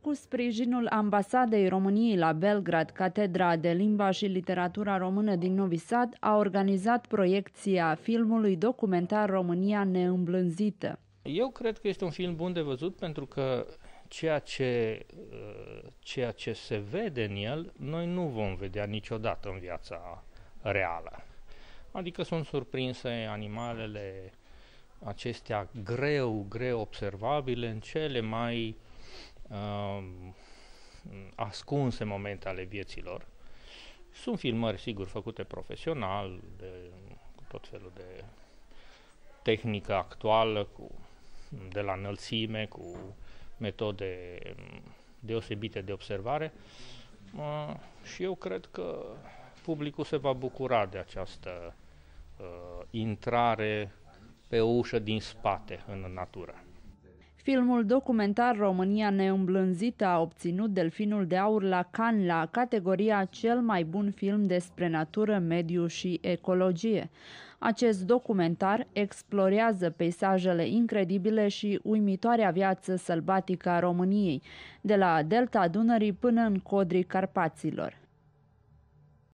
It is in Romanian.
Cu sprijinul ambasadei României la Belgrad, Catedra de Limba și Literatura Română din Novi Sad a organizat proiecția filmului documentar România neîmblânzită. Eu cred că este un film bun de văzut pentru că ceea ce, ceea ce se vede în el, noi nu vom vedea niciodată în viața reală. Adică sunt surprinse animalele acestea greu, greu observabile în cele mai uh, ascunse momente ale vieților. Sunt filmări, sigur, făcute profesional, de, cu tot felul de tehnică actuală, cu, de la înălțime, cu metode deosebite de observare. Uh, și eu cred că publicul se va bucura de această uh, intrare pe o ușă din spate în natură. Filmul documentar România neîmblânzită a obținut Delfinul de Aur la Cannes la categoria cel mai bun film despre natură, mediu și ecologie. Acest documentar explorează peisajele incredibile și uimitoarea viață sălbatică a României, de la delta Dunării până în codrii Carpaților.